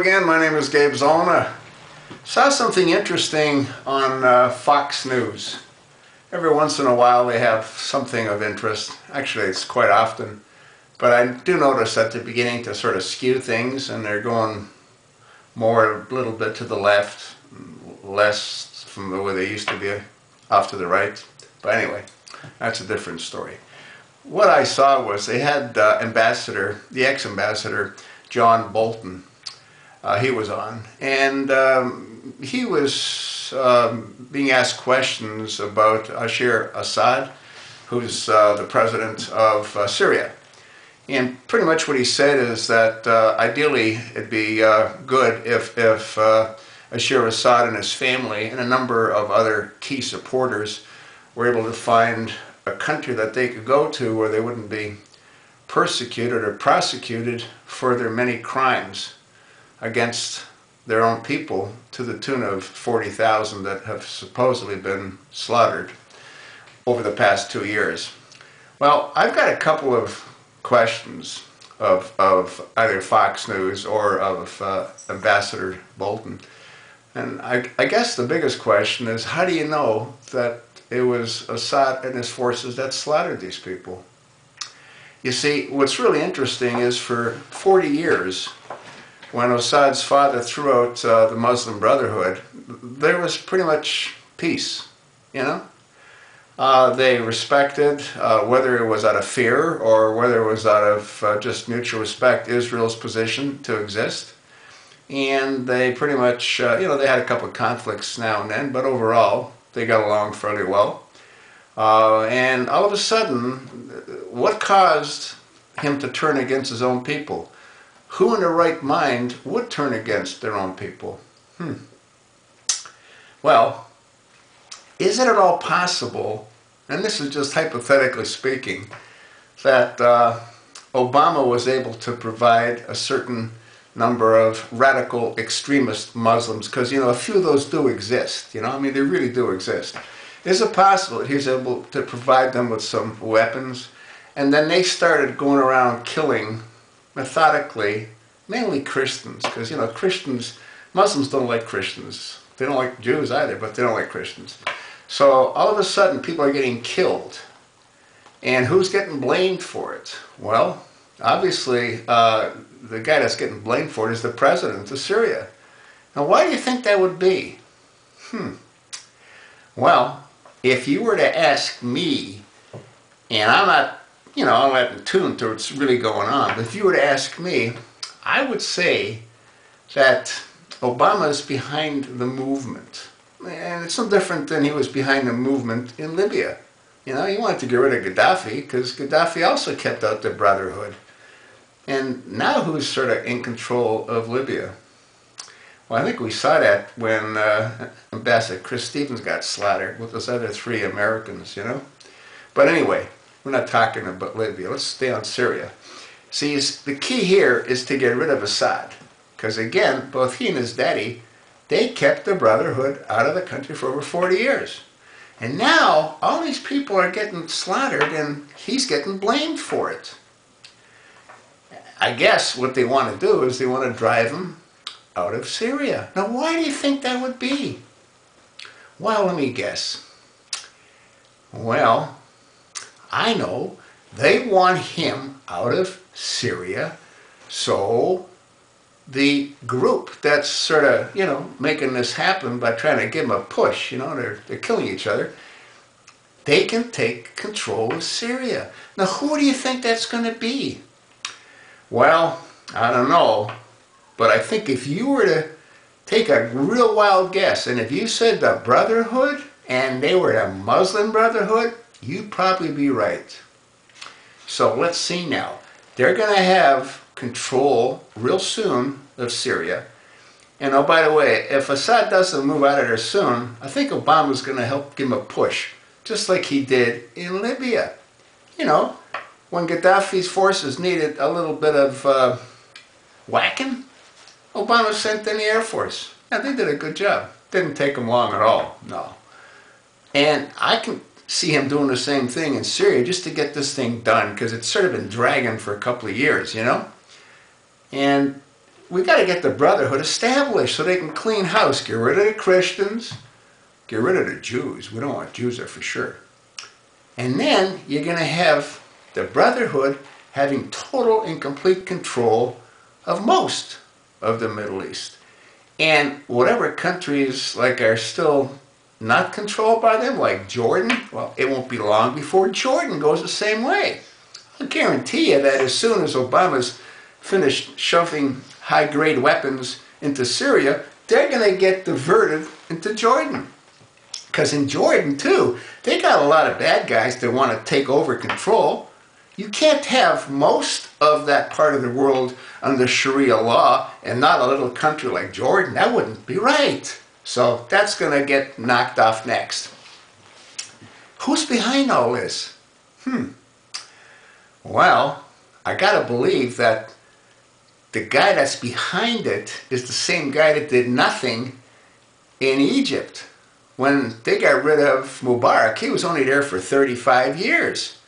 again. My name is Gabe Zolna. Saw something interesting on uh, Fox News. Every once in a while they have something of interest. Actually, it's quite often. But I do notice that they're beginning to sort of skew things and they're going more a little bit to the left, less from the way they used to be off to the right. But anyway, that's a different story. What I saw was they had uh, ambassador, the ex-ambassador, John Bolton, uh, he was on, and um, he was um, being asked questions about Bashar Assad, who's uh, the president of uh, Syria. And pretty much what he said is that uh, ideally it'd be uh, good if, if uh, Bashar Assad and his family and a number of other key supporters were able to find a country that they could go to where they wouldn't be persecuted or prosecuted for their many crimes against their own people to the tune of 40,000 that have supposedly been slaughtered over the past two years. Well, I've got a couple of questions of, of either Fox News or of uh, Ambassador Bolton. And I, I guess the biggest question is how do you know that it was Assad and his forces that slaughtered these people? You see, what's really interesting is for 40 years, when Assad's father threw out uh, the Muslim Brotherhood, there was pretty much peace, you know? Uh, they respected, uh, whether it was out of fear or whether it was out of uh, just mutual respect, Israel's position to exist. And they pretty much, uh, you know, they had a couple of conflicts now and then, but overall, they got along fairly well. Uh, and all of a sudden, what caused him to turn against his own people? Who in their right mind would turn against their own people? Hmm. Well, is it at all possible, and this is just hypothetically speaking, that uh, Obama was able to provide a certain number of radical extremist Muslims, because, you know, a few of those do exist, you know, I mean, they really do exist. Is it possible that he's able to provide them with some weapons, and then they started going around killing methodically, mainly Christians, because, you know, Christians, Muslims don't like Christians. They don't like Jews either, but they don't like Christians. So all of a sudden, people are getting killed. And who's getting blamed for it? Well, obviously, uh, the guy that's getting blamed for it is the president of Syria. Now, why do you think that would be? Hmm. Well, if you were to ask me, and I'm not, you know, I'm not in tune to what's really going on, but if you were to ask me, I would say that Obama is behind the movement. And it's no different than he was behind the movement in Libya. You know, he wanted to get rid of Gaddafi because Gaddafi also kept out the Brotherhood. And now who's sort of in control of Libya? Well, I think we saw that when uh, Ambassador Chris Stevens got slaughtered with those other three Americans, you know? But anyway, we're not talking about Libya. Let's stay on Syria. See, the key here is to get rid of Assad. Because again, both he and his daddy, they kept the Brotherhood out of the country for over 40 years. And now, all these people are getting slaughtered and he's getting blamed for it. I guess what they want to do is they want to drive him out of Syria. Now, why do you think that would be? Well, let me guess. Well, I know they want him out of Syria so the group that's sort of, you know, making this happen by trying to give them a push, you know, they're, they're killing each other, they can take control of Syria. Now, who do you think that's going to be? Well, I don't know. But I think if you were to take a real wild guess, and if you said the Brotherhood and they were the Muslim Brotherhood, you'd probably be right. So let's see now. They're going to have control real soon of Syria. And oh, by the way, if Assad doesn't move out of there soon, I think Obama's going to help give him a push, just like he did in Libya. You know, when Gaddafi's forces needed a little bit of uh, whacking, Obama sent in the Air Force. And they did a good job. Didn't take them long at all, no. And I can see him doing the same thing in Syria just to get this thing done because it's sort of been dragging for a couple of years, you know? And we've got to get the brotherhood established so they can clean house, get rid of the Christians, get rid of the Jews. We don't want Jews there for sure. And then you're going to have the brotherhood having total and complete control of most of the Middle East. And whatever countries like are still not controlled by them, like Jordan, well, it won't be long before Jordan goes the same way. I guarantee you that as soon as Obama's finished shoving high-grade weapons into Syria, they're going to get diverted into Jordan. Because in Jordan, too, they got a lot of bad guys that want to take over control. You can't have most of that part of the world under Sharia law and not a little country like Jordan. That wouldn't be right. So that's going to get knocked off next. Who's behind all this? Hmm. Well, I got to believe that the guy that's behind it is the same guy that did nothing in Egypt. When they got rid of Mubarak, he was only there for 35 years.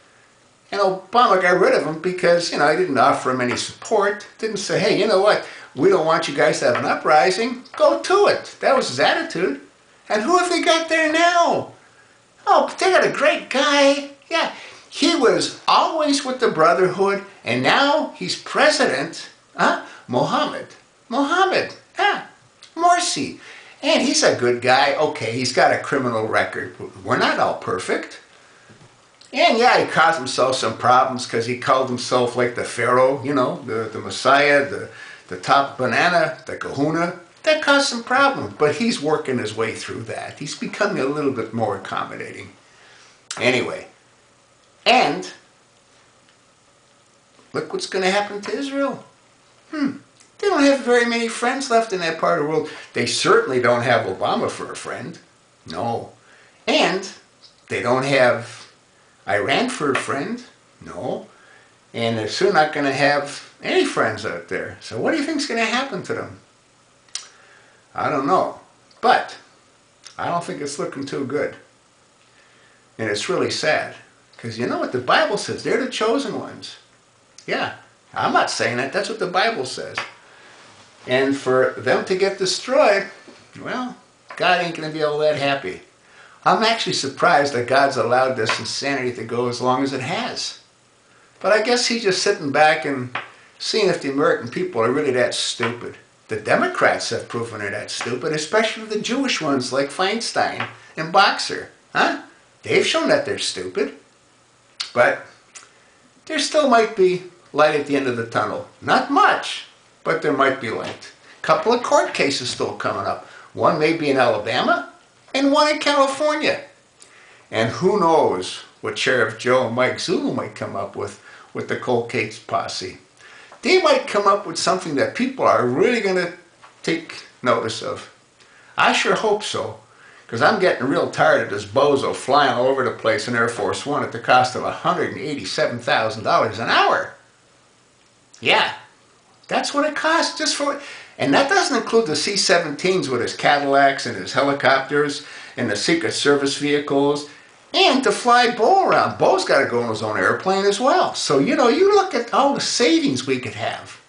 And Obama got rid of him because, you know, he didn't offer him any support. Didn't say, hey, you know what, we don't want you guys to have an uprising. Go to it. That was his attitude. And who have they got there now? Oh, they got a great guy. Yeah, he was always with the Brotherhood, and now he's president Huh? Mohammed. Mohammed. Yeah. Morsi. And he's a good guy. Okay, he's got a criminal record. We're not all perfect. And yeah, he caused himself some problems because he called himself like the Pharaoh, you know, the, the Messiah, the, the top banana, the kahuna. That caused some problems, but he's working his way through that. He's becoming a little bit more accommodating. Anyway, and look what's going to happen to Israel. Hmm. They don't have very many friends left in that part of the world. They certainly don't have Obama for a friend. No. And they don't have Iran for a friend. No. And they're soon not going to have any friends out there. So what do you think is going to happen to them? I don't know. But I don't think it's looking too good. And it's really sad. Because you know what the Bible says? They're the chosen ones. Yeah. I'm not saying that. That's what the Bible says. And for them to get destroyed, well, God ain't going to be all that happy. I'm actually surprised that God's allowed this insanity to go as long as it has. But I guess he's just sitting back and seeing if the American people are really that stupid. The Democrats have proven they're that stupid, especially the Jewish ones like Feinstein and Boxer. Huh? They've shown that they're stupid. But there still might be light at the end of the tunnel. Not much, but there might be light. A couple of court cases still coming up. One may be in Alabama and one in California. And who knows what Sheriff Joe and Mike Zullo might come up with with the Cold Case posse. They might come up with something that people are really going to take notice of. I sure hope so. Because I'm getting real tired of this bozo flying all over the place in Air Force One at the cost of $187,000 an hour. Yeah, that's what it costs just for, and that doesn't include the C-17s with his Cadillacs and his helicopters and the Secret Service vehicles and to fly Bo around. Bo's got to go on his own airplane as well. So, you know, you look at all the savings we could have,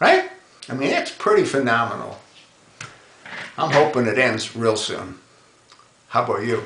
right? I mean, it's pretty phenomenal. I'm hoping it ends real soon. How about you?